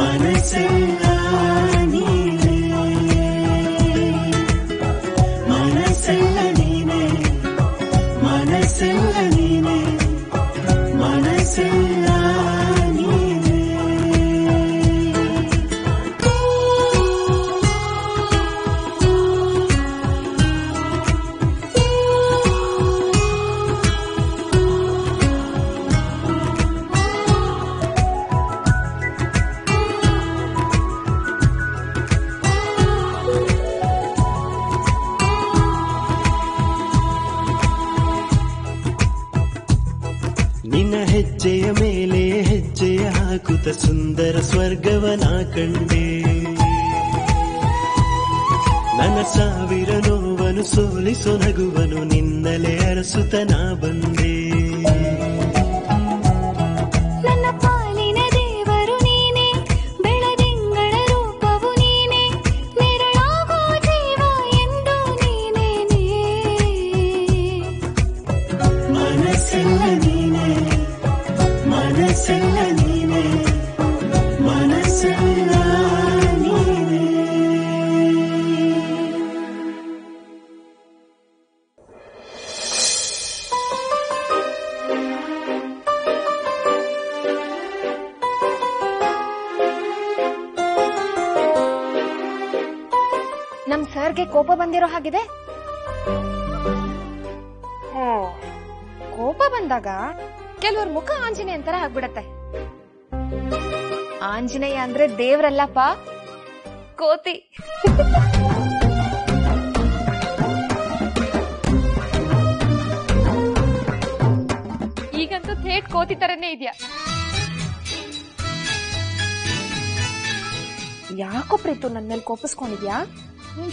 മനസ്സില്ല ಹಾಕುತ್ತ ಸುಂದರ ಸ್ವರ್ಗವನ ಕಂಡೆ. ನನ್ನ ಸಾವಿರ ನೋವನು ಸೋಲಿಸು ನಿನ್ನಲೆ ಅರಸುತನ ಬಂದೆ. ಕೋಪ ಬಂದಿರೋ ಹಾಗಿದೆ? ಕೋಪ ಬಂದಾಗ ಕೆಲವ್ರ ಮುಖ ಆಂಜನೇಯ ಅಂತರ ಆಗ್ಬಿಡತ್ತೆ. ಆಂಜನೇಯ ಅಂದ್ರೆ ದೇವ್ರಲ್ಲಪ್ಪ, ಕೋತಿ. ಈಗಂತೂ ಥೇಟ್ ಕೋತಿ ತರನೇ ಇದ್ಯಾ? ಯಾಕೋ ಪ್ರೀತು ನನ್ನ ಮೇಲೆ ಕೋಪಿಸ್ಕೊಂಡಿದ್ಯಾ?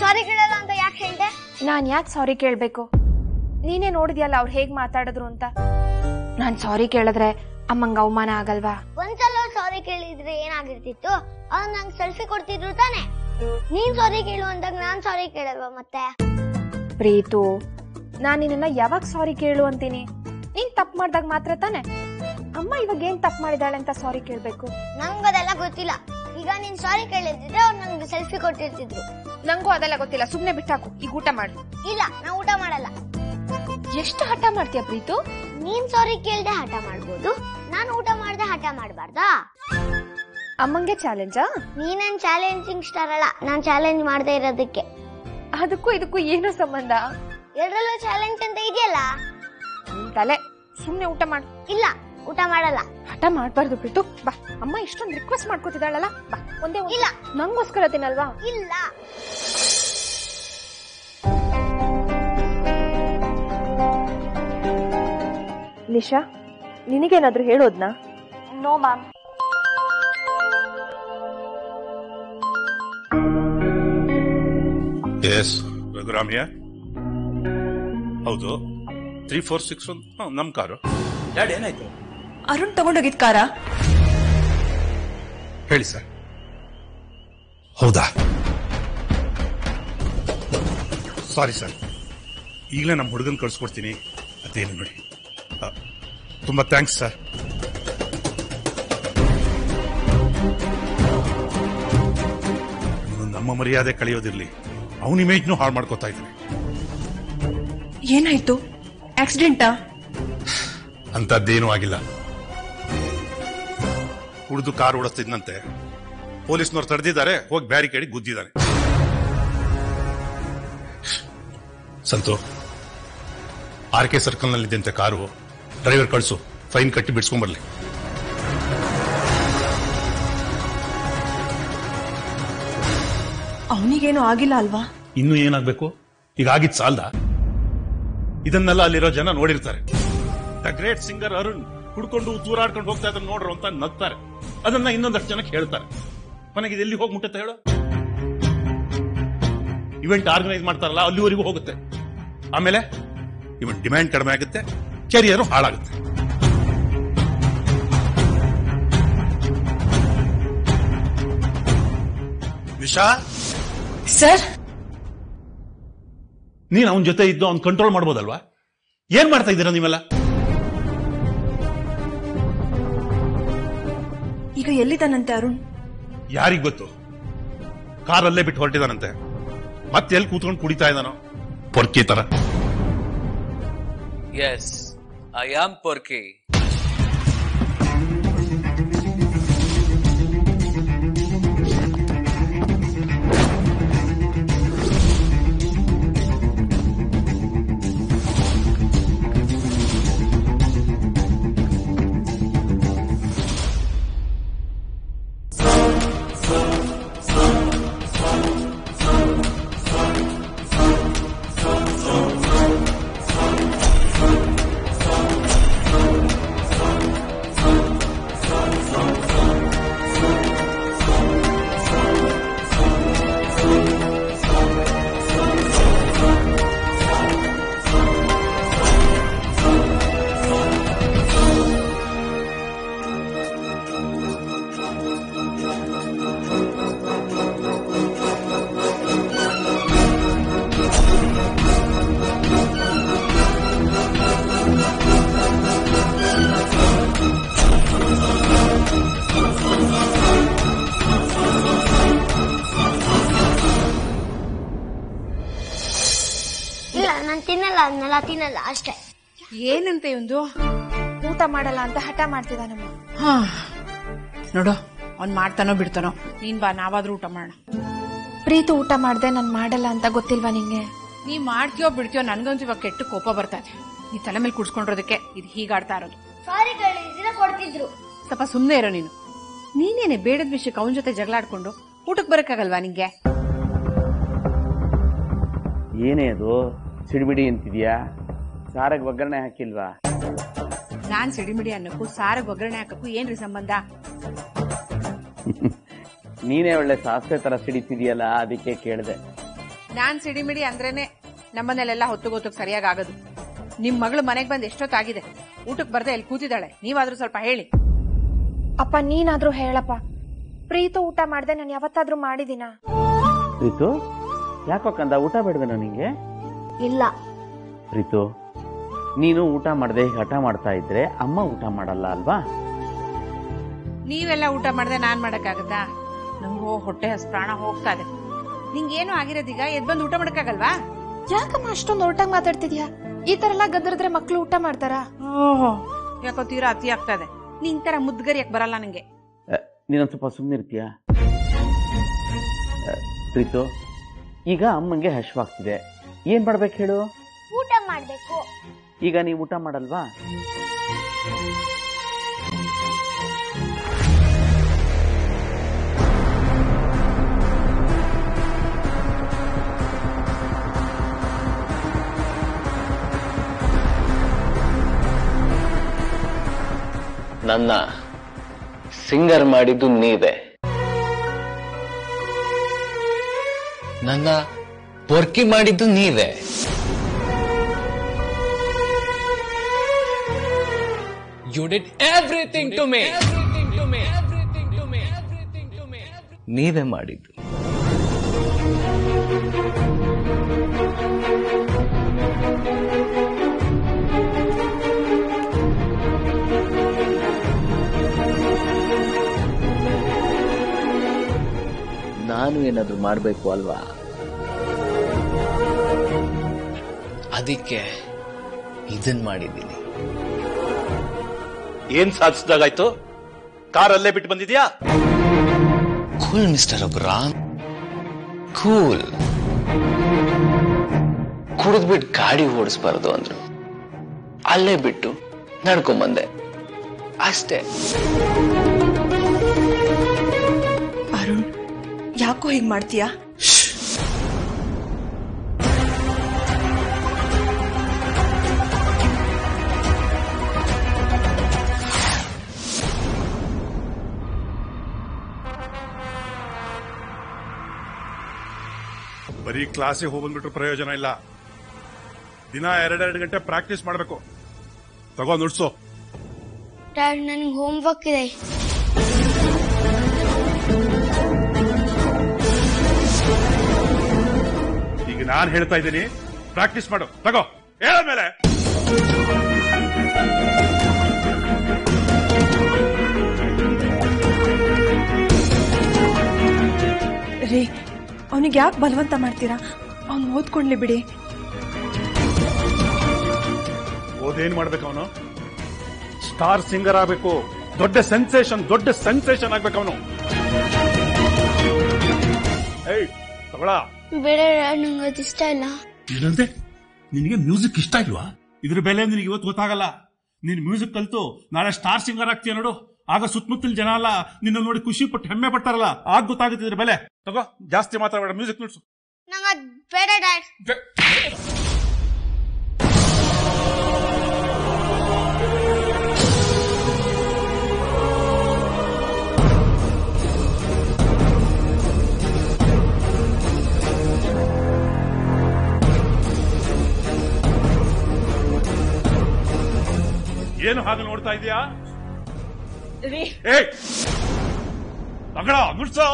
ಸಾರಿ ಕೇಳಲ್ಲ ಅಂತ ಯಾಕೆ ಹೇಳ್ದೆ? ನಾನ್ ಯಾಕೆ ಸಾರಿ ಕೇಳ್ಬೇಕು? ನೀನೇ ನೋಡಿದ್ಯಲ್ಲ ಅವ್ರು ಹೇಗ್ ಮಾತಾಡಿದ್ರು ಅಂತ. ನಾನ್ ಸಾರಿ ಕೇಳಿದ್ರೆ ಅಮ್ಮಂಗ ಅವಮಾನ ಆಗಲ್ವಾ? ಒಂದ್ಸಲ ಸಾರಿ ಕೇಳಿದ್ರೆ ಏನಾಗಿರ್ತಿತ್ತು? ಅವ್ನು ನಂಗೆ ಸೆಲ್ಫಿ ಕೊಡ್ತಿದ್ರು ತಾನೆ? ನೀನ್ ಸಾರಿ ಕೇಳು ಅಂದಾಗ ನಾನ್ ಸಾರಿ ಕೇಳಲ್ವಾ ಮತ್ತೆ? ಪ್ರೀತು ನಾನ್ ನಿನ್ನ ಯಾವಾಗ ಸಾರಿ ಕೇಳು ಅಂತೀನಿ? ನೀನ್ ತಪ್ಪು ಮಾಡ್ದಾಗ ಮಾತ್ರ ತಾನೆ? ಅಮ್ಮ ಇವಾಗ ಏನ್ ತಪ್ಪು ಮಾಡಿದಾಳೆ ಅಂತ ಸಾರಿ ಕೇಳ್ಬೇಕು? ನಂಗದೆಲ್ಲ ಗೊತ್ತಿಲ್ಲ. ಈಗ ನೀನ್ ಸಾರಿ ಕೇಳಿದ್ರೆ ಅವ್ರು ನಂಗೆ ಸೆಲ್ಫಿ ಕೊಟ್ಟಿರ್ತಿದ್ರು. ನಂಗೂ ಅದೆಲ್ಲ ಗೊತ್ತಿಲ್ಲ. ಸುಮ್ನೆ ಬಿಟ್ಟಾಕು. ಈಗ ಊಟ ಮಾಡು. ಇಲ್ಲ ನಾ ಊಟ ಮಾಡಲ್ಲ. ಎಷ್ಟು ಹಠ ಮಾಡ್ತೀಯ ಪ್ರೀತು? ನೀನ್ ಸಾರಿ ಕೇಳ್ದೆ ಹಠ ಮಾಡ್ಬೋದು. ನಾನು ಊಟ ಮಾಡ್ದೆ ಹಠ ಮಾಡಬಾರ್ದಾ? ಅಮ್ಮಂಗೆ ಚಾಲೆಂಜಾ ನೀನೇನ್ ಚಾಲೆಂಜಿಂಗ್ ಸ್ಟಾರ್ ಅಲ್ಲ. ನಾನ್ ಚಾಲೆಂಜ್ ಮಾಡದೆ ಇರೋದಕ್ಕೆ. ಅದಕ್ಕೂ ಇದಕ್ಕೂ ಏನು ಸಂಬಂಧ? ಎರಡರಲ್ಲೂ ಚಾಲೆಂಜ್ ಅಂತ ಇದೆಯಲ್ಲ? ನಿನ್ ತಲೆ. ಸುಮ್ನೆ ಊಟ ಮಾಡು. ಇಲ್ಲ ಊಟ ಮಾಡಲ್ಲ. ಹಠ ಮಾಡಬಾರ್ದು ಬಿಟ್ಟು ಬಾ. ಅಮ್ಮ ಇಷ್ಟೊಂದು ರಿಕ್ವೆಸ್ಟ್ ಮಾಡ್ಕೊತಿದ್ದಾಳಲ್ಲ ಬಾ. ಒಂದೇ ಒಂದ್- ಇಲ್ಲ. ನಂಗೋಸ್ಕರ ತಿನ್ನಲ್ವಾ? ಇಲ್ಲ. ನಿಶಾ ನಿನಗೇನಾದ್ರೂ ಹೇಳೋದ್ನಾ? ನೋ ಮ್ಯಾಮ್ ಎಸ್ ರಘುರಾಮ್ಯ ಹೌದು. ತ್ರೀ ಫೋರ್ ಸಿಕ್ಸ್ ಒನ್ ನಮ್ ಕಾರು. ಡ್ಯಾಡ್ ಏನಾಯ್ತು? ಅರುಣ್ ತಗೊಂಡೋಗಿದ್ ಕಾರ? ಹೇಳಿ ಸರ್. ಹೌದಾ? Sorry sir. ಈಗಲೇ ನಮ್ಮ ಹುಡುಗನ್ ಕಳ್ಸ್ಕೊಡ್ತೀನಿ. ಅದೇನು ನೋಡಿ. ತುಂಬಾ ಥ್ಯಾಂಕ್ಸ್ ಸರ್. ನಮ್ಮ ಮರ್ಯಾದೆ ಕಳೆಯೋದಿರ್ಲಿ. ಅವನ ಇಮೇಜ್ನು ಹಾಳು ಮಾಡ್ಕೋತಾ ಇದ್ದಾನೆ ಏನಾಯ್ತು? ಆಕ್ಸಿಡೆಂಟಾ ಅಂತದ್ದೇನೂ ಆಗಿಲ್ಲ. ಕುಡಿದು ಕಾರ್ ಓಡಿಸ್ತಿದ್ನಂತೆ. ಪೊಲೀಸ್ನವ್ರು ತಡೆದಿದ್ದಾರೆ ಹೋಗಿ ಬ್ಯಾರಿಕೇಡಿ ಗುದ್ದಿದ್ದಾನೆ. ಸಂತು ಆರ್ ಕೆ ಸರ್ಕಲ್ ನಲ್ಲಿದ್ದಂತೆ ಕಾರು ಡ್ರೈವರ್ ಕಳಿಸು ಫೈನ್ ಕಟ್ಟಿ ಬಿಡ್ಸ್ಕೊಂಬರ್ಲಿ. ಅವನಿಗೇನು ಆಗಿಲ್ಲ ಅಲ್ವಾ? ಇನ್ನೂ ಏನಾಗ್ಬೇಕು? ಈಗ ಆಗಿದ್ ಸಾಲ್ದ? ಇದನ್ನೆಲ್ಲ ಅಲ್ಲಿರೋ ಜನ ನೋಡಿರ್ತಾರೆ. The great singer Arun. ಕುಡ್ಕೊಂಡು ತೂರಾಡ್ಕೊಂಡು ಹೋಗ್ತಾ ಇದ್ರೆ ನೋಡ್ರು ಅಂತ ನಗ್ತಾರೆ. ಅದನ್ನ ಇನ್ನೊಂದಷ್ಟು ಜನಕ್ಕೆ ಹೇಳ್ತಾರೆ. ಮನೆಗೆ ಇದೆಲ್ಲಿ ಎಲ್ಲಿ ಹೋಗಿ ಮುಟ್ಟುತ್ತೆ ಹೇಳು. ಇವೆಂಟ್ ಆರ್ಗನೈಸ್ ಮಾಡ್ತಾರಲ್ಲ ಅಲ್ಲಿವರೆಗೂ ಹೋಗುತ್ತೆ. ಆಮೇಲೆ ಇವನ್ ಡಿಮ್ಯಾಂಡ್ ಕಡಿಮೆ ಆಗುತ್ತೆ ಕೆರಿಯರು ಹಾಳಾಗುತ್ತೆ. ವಿಶಾ? ಸರ್? ನೀನ್ ಅವನ ಜೊತೆ ಇದ್ದು ಅವ್ನ್ ಕಂಟ್ರೋಲ್ ಮಾಡ್ಬೋದಲ್ವಾ? ಏನ್ ಮಾಡ್ತಾ ಇದ್ದೀರಾ ನೀವೆಲ್ಲ? ಈಗ ಎಲ್ಲಿದ್ದಾನಂತೆ ಅರುಣ್? ಯಾರಿಗ್ ಗೊತ್ತು? ಕಾರಲ್ಲೇ ಬಿಟ್ಟು ಹೊರಟಿದಾನಂತೆ. ಮತ್ತೆ ಎಲ್ಲಿ ಕೂತ್ಕೊಂಡು ಕುಡಿತಾ ಇದ್ದಾನೋ? ಪೊರ್ಕಿ ತರ. Yes I am Porky. ಅಷ್ಟೇ. ಏನಂತೆ ಇವಂದು? ಊಟ ಮಾಡಲ್ಲ ಅಂತ ಹಠ ಮಾಡ್ತಿದ್ದಾನಮ್ಮ. ಹಾ. ನೋಡು ಅವ್ನ್ ಮಾಡ್ತಾನೋ ಬಿಡ್ತಾನೋ ನೀನ್ ಬಾ ನಾವಾದ್ರೂ ಊಟ ಮಾಡೋಣ. ಪ್ರೀತು ಊಟ ಮಾಡ್ದೆ ನಾನು ಮಾಡಲ್ಲ ಅಂತ ಗೊತ್ತಿಲ್ವಾ ನಿಂಗೆ? ನೀ ಮಾಡ್ತೀಯೋ ಬಿಡ್ತೀಯೋ ನನ್ಗಂತೂ ಇವಾಗ ಕೆಟ್ಟ ಕೋಪ ಬರ್ತಾ ಇದೆ. ನೀ ತಲೆ ಮೇಲೆ ಕುಡ್ಸ್ಕೊಂಡಿರೋದಕ್ಕೆ ಇದು ಹೀಗಾಡ್ತಾ ಇರೋದು. ಸಾರಿ ಕೊಡ್ತಿದ್ರು. ಸ್ವಲ್ಪ ಸುಮ್ಮನೆ ಇರೋ ನೀನು. ನೀನೇನೆ ಬೇಡದ ವಿಷಯಕ್ಕೆ ಅವನ ಜೊತೆ ಜಗಳಾಡ್ಕೊಂಡು ಊಟಕ್ಕೆ ಬರಕ್ಕಾಗಲ್ವಾ ನಿಂಗೆ? ಏನೇ ಅದು? ಸಿಡಿಬಿಡಿ ಅಂತಿದ್ಯಾ? ಸಾರಿಗೆ ಒಗ್ಗರಣೆ ಹಾಕಿಲ್ವಾ? ನಾನ್ ಸಿಡಿಮಿಡಿ ಅನ್ನಕ್ಕೂ ಸಾರಿಗೆ ಒಗ್ಗರಣೆ ಹಾಕಕ್ಕೂ ಏನ್ರಿ ಸಂಬಂಧ? ನೀನೇ ಒಳ್ಳೆ ಸಾಸಿವೆ ತರ ಸಿಡಿತಿದೀಯಲ್ಲ ಅದಕ್ಕೆ ಕೇಳಿದೆ. ನಾನ್ ಸಿಡಿಮಿಡಿ ಅಂದ್ರೇನೆ ನಮ್ಮನೇಲೆಲ್ಲ ಹೊತ್ತು ಗೊತ್ತಕ್ಕೆ ಸರಿಯಾಗಿ ಆಗದು. ನಿಮ್ ಮಗಳು ಮನೆಗೆ ಬಂದ್ ಎಷ್ಟೊತ್ತಾಗಿದೆ? ಊಟಕ್ಕೆ ಬರ್ದೆ ಇಲ್ಲಿ ಕೂತಿದ್ದಾಳೆ? ನೀವಾದ್ರೂ ಸ್ವಲ್ಪ ಹೇಳಿ. ಅಪ್ಪ ನೀನಾದ್ರೂ ಹೇಳಪ್ಪ. ಪ್ರೀತು ಊಟ ಮಾಡ್ದೆ ನಾನು ಯಾವತ್ತಾದ್ರೂ ಮಾಡಿದೀನ? ಪ್ರೀತು? ಯಾಕೋ ಕಂದ ಊಟ ಬೇಡವೇನೋ ನಿಂಗೆ? ಇಲ್ಲ. ಪ್ರೀತು ನೀನು ಊಟ ಮಾಡದೆ ಹಠ ಮಾಡ್ತಾ ಇದ್ರೆ ಅಮ್ಮ ಊಟ ಮಾಡಲ್ಲ ಅಲ್ವಾ? ನೀವೆಲ್ಲ ಊಟ ಮಾಡದೆ ನಾನ್ ಮಾಡಕ್ಕಾಗತ್ತಾ? ನಂಗೂ ಹೊಟ್ಟೆ ಹಸ್ ಪ್ರಾಣ ಹೋಗ್ತಾ ಇದೆ. ನಿಂಗೇನು ಆಗಿರೋದೀಗ ಎದ್ ಬಂದು ಊಟ ಮಾಡಕ್ಕಾಗಲ್ವಾ? ಯಾಕಮ್ಮ ಅಷ್ಟೊಂದು ಹೊರಟಾಗಿ ಮಾತಾಡ್ತಿದ್ಯಾ? ಈ ತರ ಎಲ್ಲ ಗದ್ರದ್ರೆ ಮಕ್ಳು ಊಟ ಮಾಡ್ತಾರಾ? ಓಹೋ ಯಾಕೋ ತೀರಾ ಅತಿ ಆಗ್ತಾ ಇದೆ. ನಿನ್ ತರ ಮುದ್ಗರಿಯಕ್ ಬರಲ್ಲ ನಂಗೆ. ನೀನೊಂದ್ ಸ್ವಲ್ಪ ಸುಮ್ಮನಿರ್ತೀಯ ಪ್ರೀತು ಈಗ ಅಮ್ಮಂಗೆ ಹಶ್ವಾಗ್ತಿದೆ. ಏನ್ ಮಾಡ್ಬೇಕು ಹೇಳು? ಊಟ ಮಾಡ್ಬೇಕು. ಈಗ ನೀವು ಊಟ ಮಾಡಲ್ವಾ? ನನ್ನ ಸಿಂಗರ್ ಮಾಡಿದ್ದು ನೀವೇ. ನನ್ನ ಪೊರ್ಕಿ ಮಾಡಿದ್ದು ನೀವೇ. You did everything to me ನೀವೇ ಮಾಡಿದ್ದು. ನಾನು ಏನಾದ್ರೂ ಮಾಡಬೇಕು ಅಲ್ವಾ? ಅದಕ್ಕೆ ಇದನ್ ಮಾಡಿದ್ದೀನಿ. ಏನ್ ಸಾಧಿಸಿದಾಗಾಯ್ತು? ಅಲ್ಲೇ ಬಿಟ್ಟು ಬಂದಿದ್ಯಾ? ಕೂಲ್ ಮಿಸ್ಟರ್ ಅಬ್ರಾಮ್ ಕೂಲ್ ಕುಡಿದ್ಬಿಟ್ಟು ಗಾಡಿ ಓಡಿಸ್ಬಾರ್ದು ಅಂದ್ರು. ಅಲ್ಲೇ ಬಿಟ್ಟು ನಡ್ಕೊಂಬಂದೆ. ಅಷ್ಟೇ. ಅರುಣ್ ಯಾಕೋ ಹೀಗ್ ಮಾಡ್ತೀಯಾ? ಬರೀ ಕ್ಲಾಸಿಗೆ ಹೋಗ್ಬಂದ್ಬಿಟ್ರೆ ಪ್ರಯೋಜನ ಇಲ್ಲ. ದಿನ ಎರಡೆರಡು ಗಂಟೆ ಪ್ರಾಕ್ಟೀಸ್ ಮಾಡ್ಬೇಕು. ತಗೋ ನುಡ್ಸು. ಡ್ಯಾಡ್ ನನ್ಗೆ ಹೋಮ್ವರ್ಕ್ ಇದೆ. ಈಗ ನಾನ್ ಹೇಳ್ತಾ ಇದ್ದೀನಿ ಪ್ರಾಕ್ಟೀಸ್ ಮಾಡು. ತಗೋ ಹೇಳ ಮೇಲೆ ಅವನಿಗೆ ಯಾಕೆ ಬಲವಂತ ಮಾಡ್ತೀರಾ? ಅವ್ನು ಓದ್ಕೊಂಡ್ಲಿ ಬಿಡಿ. ಓದೇನ್ ಮಾಡ್ಬೇಕು ಅವನು? ಸ್ಟಾರ್ ಸಿಂಗರ್ ಆಗ್ಬೇಕು. ದೊಡ್ಡ ಸೆನ್ಸೇಷನ್ ದೊಡ್ಡ ಸೆನ್ಸೇಷನ್ ಆಗ್ಬೇಕು ಅವನು. ಏಯ್ ತಗೊಳ ಬೇಡ ನಂಗೆ ಅದು ಇಷ್ಟ ಇಲ್ಲ. ಏನಂತೆ? ನಿನಗೆ ಮ್ಯೂಸಿಕ್ ಇಷ್ಟ ಇಲ್ವಾ? ಇದ್ರ ಬೆಲೆ ನಿನಗೆ ಇವತ್ತು ಗೊತ್ತಾಗಲ್ಲ. ನೀನ್ ಮ್ಯೂಸಿಕ್ ಕಲ್ತು ನಾಳೆ ಸ್ಟಾರ್ ಸಿಂಗರ್ ಆಗ್ತೀಯ ನೋಡು. ಆಗ ಸುತ್ತಮುತ್ತಲ ಜನ ಅಲ್ಲ ನಿನ್ನ ನೋಡಿ ಖುಷಿ ಪಟ್ಟು ಹೆಮ್ಮೆ ಪಡ್ತಾರಲ್ಲ. ಆಗ ಗೊತ್ತಾಗುತ್ತೆ ಇದ್ರ ಬೆಲೆ. ತಗೋ ಜಾಸ್ತಿ ಮಾತಾಡಬೇಡ ಮ್ಯೂಸಿಕ್ ನುಡ್ಸು ನಂಗೆ ಅದು ಬೇಡ ಡ್ಯಾಡ್ ಏನು ಹಾಗೆ ನೋಡ್ತಾ ಇದೀಯಾ? ಏಯ್! ತಗಳ ನುಡ್ಸೋ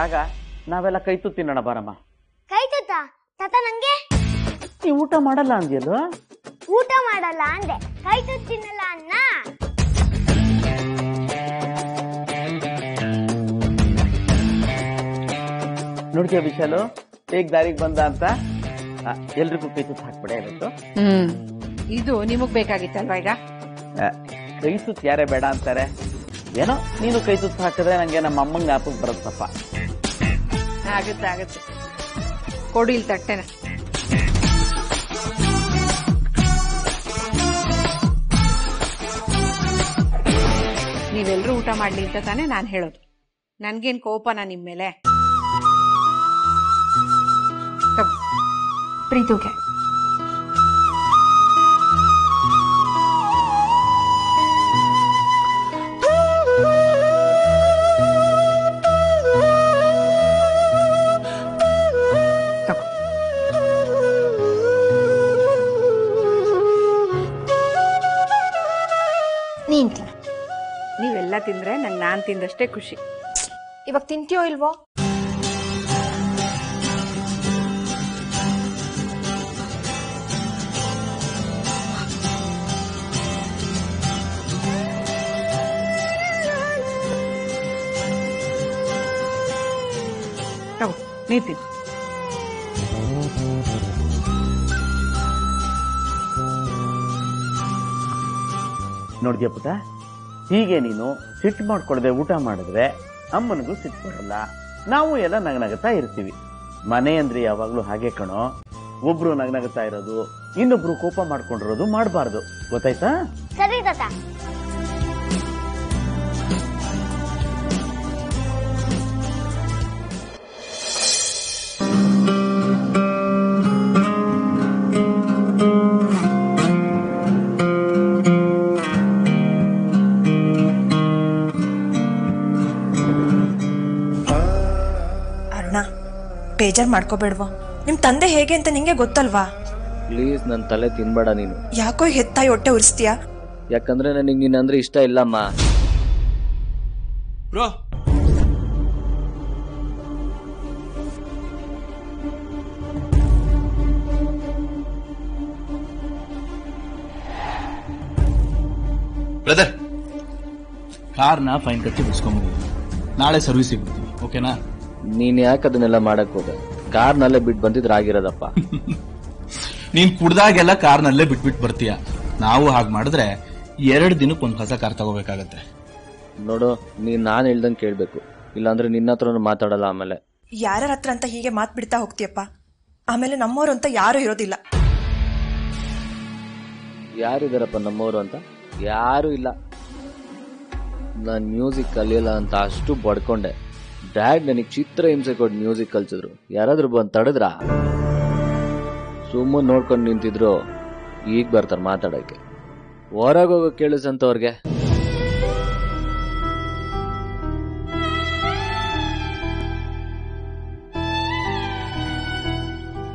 ರಾಗ ನಾವೆಲ್ಲ ಕೈ ತುತ್ತು ತಿನ್ನೋಣ ಬಾರಮ್ಮ. ಕೈ ತುತ್ತ? ತಾತ ನಂಗೆ? ನೀ ಊಟ ಮಾಡಲ್ಲ ಅಂದ್ಯಲ್ಲ ಊಟ ಮಾಡಲ್ಲ ಅಂದೆ. ಕೈ ತು ತಿನ್ನಲ್ಲ ಅನ್ನ ನೋಡ್ತೀಯ ವಿಶಾಲು? ಹೇಗ್ ದಾರಿಗೆ ಬಂದ ಅಂತ? ಆ, ಎಲ್ರಿಗೂ ಕೈ ತುತ್ತು ಹಾಕ್ಬಿಡ ಇವತ್ತು. ಹ್ಮ್. ಇದು ನಿಮಗ್ ಬೇಕಾಗಿತ್ತಲ್ವಾ ಈಗ? ಆ, ಕೈ ತುತ್ತು ಯಾರೇ ಬೇಡ ಅಂತಾರೆ. ಏನೋ ನೀನು ಕೈ ತುತ್ತು ಹಾಕಿದ್ರೆ ನಂಗೆ ನಮ್ಮ ಅಮ್ಮಂಗೆ ಆಪಕ್ಕೆ ಬರುತ್ತಪ್ಪ. ಆಗುತ್ತೆ ಆಗುತ್ತೆ. ಕೊಡಿ ಇಲ್ಲಿ ತಟ್ಟೆನ. ನೀವೆಲ್ಲರೂ ಊಟ ಮಾಡ್ಲಿ ಅಂತ ತಾನೇ ನಾನು ಹೇಳೋದು. ನನ್ಗೇನ್ ಕೋಪನ ನಿಮ್ಮ ಮೇಲೆ ತಗೋ. ಪ್ರೀತುಗೆ. ನೀನ್ ತಿನ್ನು ನೀವೆಲ್ಲ ತಿಂದ್ರೆ ನಂಗೆ ನಾನು ತಿಂದಷ್ಟೇ ಖುಷಿ. ಇವಾಗ ತಿಂತೀಯೋ ಇಲ್ವೋ? ತಗೋ ನೀವ್ ತಿನ್ನು. ನೋಡ್ದ್ಯ ಪುಟ ಹೀಗೆ ನೀನು ಸಿಟ್ಟು ಮಾಡ್ಕೊಳ್ದೆ ಊಟ ಮಾಡಿದ್ರೆ ಅಮ್ಮನಿಗೂ ಸಿಟ್ಟು ಬರಲ್ಲ ನಾವು ಎಲ್ಲ ನಗನಗತಾ ಇರ್ತೀವಿ. ಮನೆ ಅಂದ್ರೆ ಯಾವಾಗ್ಲೂ ಹಾಗೆ ಕಣೋ. ಒಬ್ರು ನಗನಗತಾ ಇರೋದು, ಇನ್ನೊಬ್ರು ಕೋಪ ಮಾಡ್ಕೊಂಡಿರೋದು ಮಾಡಬಾರ್ದು. ಗೊತ್ತಾಯ್ತಾ? ಸರಿ ಬೇಜಾರ್ ಮಾಡ್ಕೋಬೇಡ್ವಾ. ನಿಮ್ ತಂದೆ ಹೇಗೆ ಅಂತ ನಿಂಗೆ ಗೊತ್ತಲ್ವಾ? ಪ್ಲೀಸ್ ನನ್ನ ತಲೆ ತಿನ್ಬೇಡ ನೀನು. ಯಾಕೋ ಹೆತ್ತಾಯಿ ಹೊಟ್ಟೆ ಉರಿಸ್ತೀಯಾ? ಯಾಕಂದ್ರೆ ನನಗೆ ನಿನ್ನಂದ್ರೆ ಇಷ್ಟ ಇಲ್ಲಮ್ಮ. ಬ್ರೋ. ಬ್ರದರ್ ಕಾರ್ನ ಫೈನ್ ಕಟ್ಟಿ ಬಿಡಿಸ್ಕೊಂಬೋದು ನಾಳೆ ಸರ್ವಿಸ್ ಬಿಡ್ತೀವಿ ಓಕೆನಾ ನೀನ್ ಯಾಕೆ ಅದನ್ನೆಲ್ಲ ಮಾಡಕ್ ಹೋದೆ? ಕಾರ್ನಲ್ಲೇ ಬಿಟ್ಟು ಬಂದಿದ್ರೆ ಆಗಿರೋದಪ್ಪ. ನೀನ್ ಕುಡ್ದಾಗೆಲ್ಲ ಕಾರ್ನಲ್ಲೇ ಬಿಟ್ಬಿಟ್ಟು ಬರ್ತೀಯ. ನಾವು ಹಾಗೆ ಮಾಡಿದ್ರೆ ಎರಡು ದಿನಕ್ಕೆ ಒಂದು ಹೊಸ ಕಾರ್ ತಗೋಬೇಕಾಗತ್ತೆ. ನೋಡು ನೀನ್ ನಾನು ಹೇಳ್ದಂಗೆ ಕೇಳ್ಬೇಕು. ಇಲ್ಲಾಂದ್ರೆ ನಿನ್ನ ಹತ್ರನೂ ಮಾತಾಡಲ್ಲ ಆಮೇಲೆ. ಯಾರ ಹತ್ರ ಅಂತ ಹೀಗೆ ಮಾತ್ ಬಿಡ್ತಾ ಹೋಗ್ತೀಯಪ್ಪ? ಆಮೇಲೆ ನಮ್ಮವ್ರು ಅಂತ ಯಾರು ಇರೋದಿಲ್ಲ. ಯಾರಿದಾರಪ್ಪ ನಮ್ಮವರು ಅಂತ? ಯಾರು ಇಲ್ಲ. ನಾನು ಮ್ಯೂಸಿಕ್ ಕಲಿಯಲ್ಲ ಅಂತ ಅಷ್ಟು ಬಡ್ಕೊಂಡೆ. ಡ್ಯಾಡ್ ನನಗೆ ಚಿತ್ರ ಹಿಂಸೆ ಕೊಟ್ಟು ಮ್ಯೂಸಿಕ್ ಕಲ್ಸಿದ್ರು. ಯಾರಾದ್ರೂ ಬಂದು ತಡೆದ್ರ? ಸುಮ್ಮನೆ ನೋಡ್ಕೊಂಡು ನಿಂತಿದ್ರು. ಈಗ ಬರ್ತಾರೆ ಮಾತಾಡಕ್ಕೆ ಹೋಗೋ ಕೇಳಿಸಂತವ್ರಿಗೆ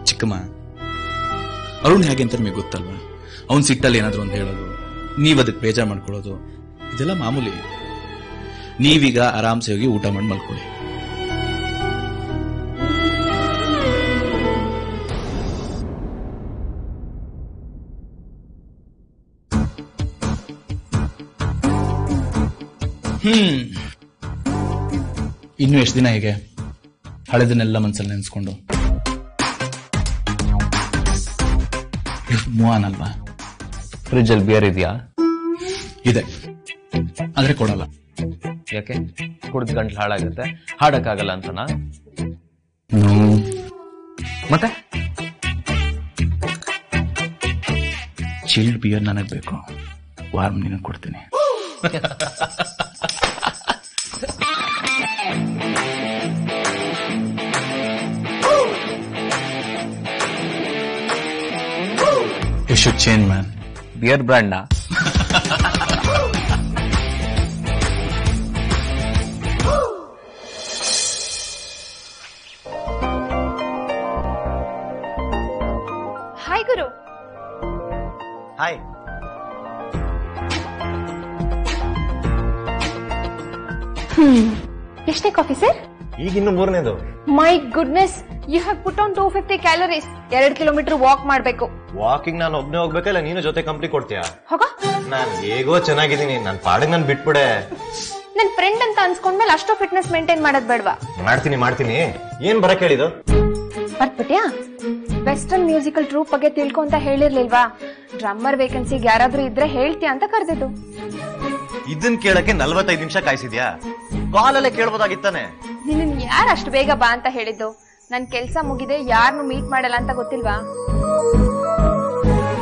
ಚಿಕ್ಕಮ್ಮ, ಅರುಣ್ ಹೇಗೆ ಅಂತ ನಿಮಗೆ ಗೊತ್ತಲ್ವ? ಅವ್ನ್ ಸಿಟ್ಟಲ್ಲಿ ಏನಾದ್ರು ಒಂದು ಹೇಳೋದು, ನೀವ್ ಅದಕ್ಕೆ ಬೇಜಾರು ಮಾಡ್ಕೊಳ್ಳೋದು, ಇದೆಲ್ಲ ಮಾಮೂಲಿ. ನೀವೀಗ ಆರಾಮ್ಸೆ ಹೋಗಿ ಊಟ ಮಾಡಿ ಮಲ್ಕೊಳ್ಳಿ. ಹ್ಮ್. ಇನ್ನು ಎಷ್ಟು ದಿನ ಹೇಗೆ? ಹಳೆದನ್ನೆಲ್ಲ ಮನ್ಸಲ್ಲಿ ನೆನ್ಸ್ಕೊಂಡು. ಮೂವಾನ್ ಅಲ್ವಾ? ಫ್ರಿಜ್ ಅಲ್ಲಿ ಬಿಯರ್ ಇದೆಯಾ? ಇದೆ. ಆದ್ರೆ ಕೊಡಲ್ಲ. ಯಾಕೆ? ಕುಡಿದ ಗಂಟ್ಲು ಹಾಳಾಗುತ್ತೆ. ಹಾಡಕ್ಕಾಗಲ್ಲ ಅಂತನಾ? ಮತ್ತೆ? ಚಿಲ್ಡ್ ಬಿಯರ್ ನನಗ್ ಬೇಕು. ವಾರ್ಮ್ ನೀನು ಕೊಡ್ತೀನಿ. should change, man. Beer brand, na? Hi, Guru. Hi. Hmm. Yesterday coffee, sir? Sir ಈಗಿನ್ನು ಮೂರನೇದು. My goodness you have put on two fifty calories ಎರಡ್ ಕಿಲೋಮೀಟರ್ ವಾಕ್ ಮಾಡ್ಬೇಕು. ವಾಕಿಂಗ್ ನಾನು ಒಬ್ನೇ ಹೋಗ್ಬೇಕಲ್ಲ ನೀನು ಜೊತೆ ಕಂಪ್ನಿ ಕೊಡ್ತೀಯಾ? ಹೋಗ. ನಾನ್ ಹೇಗೋ ಚೆನ್ನಾಗಿದ್ದೀನಿ ನನ್ ಪಾಡಿಗೆ ನಾನು ಬಿಟ್ಬಿಡೆ. ನನ್ ಫ್ರೆಂಡ್ ಅಂತ ಅನ್ಸ್ಕೊಂಡ್ಮೇಲೆ ಅಷ್ಟು ಫಿಟ್ನೆಸ್ ಮೇಂಟೈನ್ ಮಾಡೋದ್ ಬೇಡವಾ? ಮಾಡ್ತೀನಿ ಮಾಡ್ತೀನಿ. ಏನ್ ಬರಕ್ ಹೇಳಿದು ಬರ್ತ್ಬಿಟ್ಯಾ ವೆಸ್ಟರ್ನ್ ಮ್ಯೂಸಿಕಲ್ ಟ್ರೂಪ್ ಬಗ್ಗೆ ತಿಳ್ಕೊ ಅಂತ ಹೇಳಿರ್ಲಿಲ್ವಾ? ಡ್ರಮ್ಮರ್ ವೇಕೆನ್ಸಿಗೆ ಯಾರಾದ್ರೂ ಇದ್ರೆ ಹೇಳ್ತೀಯ ಅಂತ ಕರೆದಿದ್ದು. ಇದನ್ ಕೇಳಕ್ಕೆ ನಲ್ವತ್ತೈದು ನಿಮಿಷ ಕಾಯಿಸಿದ್ಯಾ? ಕಾಲಲ್ಲೇ ಕೇಳ್ಬೋದಾಗಿತ್ತಾನೆ. ನಿನ್ನ ಯಾರು ಅಷ್ಟು ಬೇಗ ಬಾ ಅಂತ ಹೇಳಿದ್ದು? ನನ್ ಕೆಲ್ಸ ಮುಗಿದೆ ಯಾರನ್ನು ಮೀಟ್ ಮಾಡಲ್ಲ ಅಂತ ಗೊತ್ತಿಲ್ವಾ?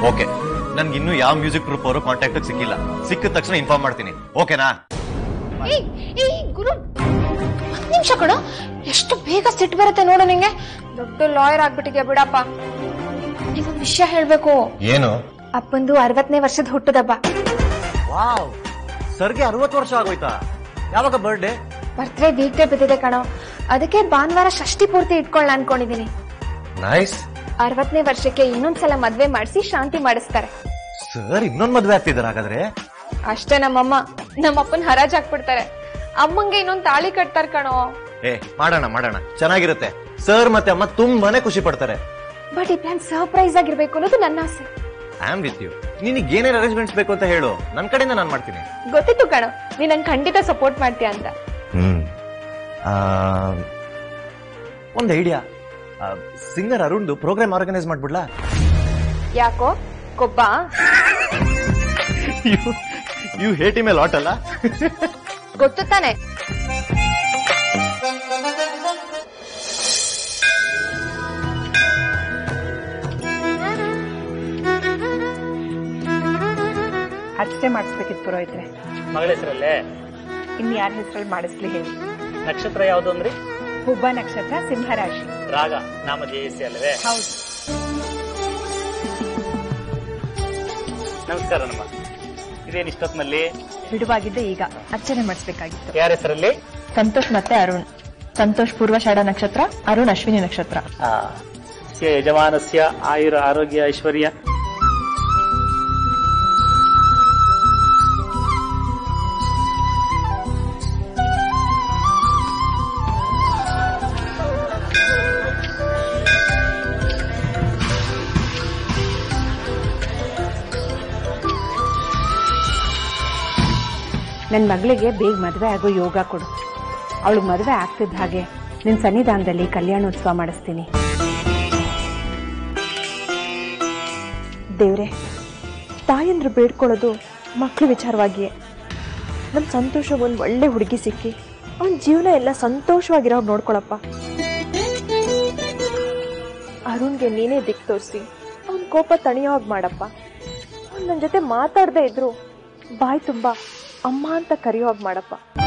ಓಕೆ. ನನ್ಗೆ ಇನ್ನೂ ಯಾವ ಮ್ಯೂಸಿಕ್ ಟ್ರೂಪ್ ಅವರು ಕಾಂಟ್ಯಾಕ್ಟ್ ಸಿಕ್ಕಿಲ್ಲ. ಸಿಕ್ಕಿದ ತಕ್ಷಣ ಇನ್ಫಾರ್ಮ್ ಮಾಡ್ತೀನಿ. ಓಕೆನಾ? ಏಯ್ ಏಯ್ ಗುರು! ಒಂದ್ ನಿಮಿಷ ಕೊಡು ಎಷ್ಟು ಬೇಗ ಸಿಟ್ಟು ಬರುತ್ತೆ ನೋಡು ನಿಂಗೆ. ದೊಡ್ಡ ಲಾಯರ್ ಆಗ್ಬಿಟ್ಟಿಗೆ ಬಿಡಪ್ಪ. ನೀವು ವಿಷಯ ಹೇಳ್ಬೇಕು. ಏನು? ಅಪ್ಪಂದು ಅರವತ್ತನೇ ವರ್ಷದ ಹುಟ್ಟದಬ್ಬ ವಾವ್. ಸರ್ಗೆ ಅರವತ್ತು ವರ್ಷ ಆಗೋಯ್ತಾ? ಯಾವಾಗ ಬರ್ಡೇ ಬರ್ತ್ಡೇ ವೀಕ್ಡೇ ಬಿದ್ದಿದೆ ಕಣೋ. ಅದಕ್ಕೆ ಭಾನುವಾರ ಷಷ್ಠಿ ಪೂರ್ತಿ ಇಟ್ಕೊಳ್ಳ ಅನ್ಕೊಂಡಿದೀನಿ. ನೈಸ್ ಅರವತ್ತನೇ ವರ್ಷಕ್ಕೆ ಇನ್ನೊಂದ್ಸಲ ಮದ್ವೆ ಮಾಡಿಸಿ ಶಾಂತಿ ಮಾಡಿಸ್ತಾರೆ. ಸರ್ ಇನ್ನೊಂದ್ ಮದ್ವೆ ಆಗ್ತಿದಾರೆ ಹಾಗಾದ್ರೆ? ಅಷ್ಟೇ ನಮ್ಮಮ್ಮ. ನಮ್ಮಪ್ಪನ್ ಹರಾಜ್ ಹಾಕ್ಬಿಡ್ತಾರೆ ಅಮ್ಮಂಗೆ ಇನ್ನೊಂದ್ ತಾಳಿ ಕಟ್ತಾರ ಕಣೋ. ಏ ಮಾಡೋಣ ಮಾಡೋಣ. ಚೆನ್ನಾಗಿರುತ್ತೆ. ಸರ್ ಮತ್ತೆ ಅಮ್ಮ ತುಂಬಾನೇ ಖುಷಿ ಪಡ್ತಾರೆ. ಬಟ್ ಈ ಪ್ಲಾನ್ ಸರ್ಪ್ರೈಸ್ ಆಗಿರ್ಬೇಕು ಅನ್ನೋದು ನನ್ನ ಆಸೆ. ಐ ಆಮ್ ವಿತ್ ಯು ನಿನಗೆ ಏನೇನು ಅರೇಂಜ್ಮೆಂಟ್ಸ್ ಬೇಕು ಅಂತ ಹೇಳು. ನನ್ನ ಕಡೆಯಿಂದ ನಾನು ಮಾಡ್ತೀನಿ. ಗೊತ್ತಿತ್ತು ಕಣೋ. ನೀ ನಂಗೆ ಖಂಡಿತ ಸಪೋರ್ಟ್ ಮಾಡ್ತೀಯ ಅಂತ. ಹ್ಮ್. ಒಂದು ಐಡಿಯಾ ಸಿಂಗರ್ ಅರುಣ್ದು ಪ್ರೋಗ್ರಾಮ್ ಆರ್ಗನೈಸ್ ಮಾಡ್ಬಿಡ್ಲಾ? ಯಾಕೋ? ಕೊಬ್ಬ? ಯು ಹೇಟಿ ಮೇಲೆ ಲಾಟ್ ಅಲ್ಲ? ಗೊತ್ತು ತಾನೆ. ಅಷ್ಟೇ ಮಾಡಿಸ್ಬೇಕಿತ್ತು ಪುರೋಹಿತ್ರೆ. ಮಗಳ ಹೆಸರಲ್ಲೇ? ಇನ್ನು ಯಾರ ಹೆಸರಲ್ಲಿ ಮಾಡಿಸ್ಲಿ ಹೇಳಿ. ನಕ್ಷತ್ರ ಯಾವುದು ಅಂದ್ರೆ? ಹುಬ್ಬ ನಕ್ಷತ್ರ ಸಿಂಹರಾಶಿ. ರಾಗ ನಾಮ ಜಯಿಸಿ ಅಲ್ಲವೇ? ಹೌದು. ನಮಸ್ಕಾರ ನಮ್ಮ ಇದೇನು ಇಷ್ಟೊತ್ನಲ್ಲಿ? ಬಿಡುವಾಗಿದ್ದೆ ಈಗ ಅರ್ಚನೆ ಮಾಡಿಸಬೇಕಾಗಿತ್ತು. ಯಾರ ಹೆಸರಲ್ಲಿ? ಸಂತೋಷ್ ಮತ್ತೆ ಅರುಣ್. ಸಂತೋಷ್ ಪೂರ್ವಷಾಢ ನಕ್ಷತ್ರ ಅರುಣ್ ಅಶ್ವಿನಿ ನಕ್ಷತ್ರ. ಯಜಮಾನಸ್ಯ ಆಯುರ ಆರೋಗ್ಯ ಐಶ್ವರ್ಯ. ನನ್ನ ಮಗಳಿಗೆ ಬೇಗ ಮದುವೆ ಆಗೋ ಯೋಗ ಕೊಡು. ಅವಳು ಮದುವೆ ಆಗ್ತಿದ್ದ ಹಾಗೆ ನಿನ್ನ ಸನ್ನಿಧಾನದಲ್ಲಿ ಕಲ್ಯಾಣೋತ್ಸವ ಮಾಡಿಸ್ತೀನಿ. ದೇವ್ರೆ, ತಾಯಂದ್ರು ಬೇಡ್ಕೊಳ್ಳೋದು ಮಕ್ಕಳ ವಿಚಾರವಾಗಿಯೇ. ನಮ್ಮ ಸಂತೋಷ ಒಂದು ಒಳ್ಳೆ ಹುಡುಗಿ ಸಿಕ್ಕಿ, ಅವನ ಜೀವನ ಎಲ್ಲ ಸಂತೋಷವಾಗಿರೋ ನೋಡ್ಕೊಳಪ್ಪ. ಅರುಣ್ಗೆ ನೀನೇ ದಿಕ್ ತೋರಿಸಿ, ಅವನ ಕೋಪ ತಣಿಯೋಗ್ ಮಾಡಪ್ಪ. ಅವ್ನು ನನ್ನ ಜೊತೆ ಮಾತಾಡದೇ ಇದ್ರು ಬಾಯ್ ತುಂಬ ಅಮ್ಮ ಅಂತ ಕರೆಯುವಾಗ ಮಾಡಪ್ಪ.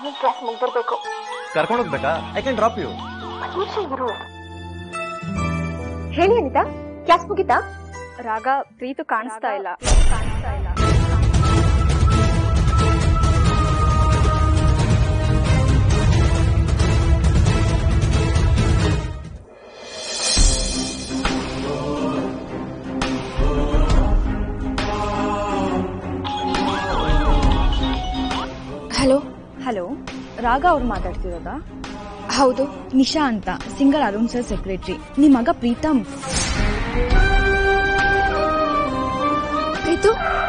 ಆನ್ಲೈನ್ ಕ್ಲಾಸ್ ಮುಗ್ದಿರ್ಬೇಕು ಕರ್ಕೊಂಡು ಹೋಗ್ಬೇಕಾ? ಐ ಕ್ಯಾನ್ ಡ್ರಾಪ್ ಯು ನಿಮಿಷ ಇರು ಹೇಳಿ ಅನಿತಾ ಕ್ಲಾಸ್ ಮುಗಿತಾ? ರಾಗ ಪ್ರೀತು ಕಾಣಿಸ್ತಾ ಇಲ್ಲ. ಹಲೋ ರಾಗ ಅವ್ರು ಮಾತಾಡ್ತಿರೋದಾ? ಹೌದು. ನಿಶಾ ಅಂತ ಸಿಂಗರ್ ಅರುಣ್ ಸರ್ ಸೆಕ್ರೆಟರಿ ನಿಮ್ಮ ಮಗ ಪ್ರೀತಮ್. ಪ್ರೀತು?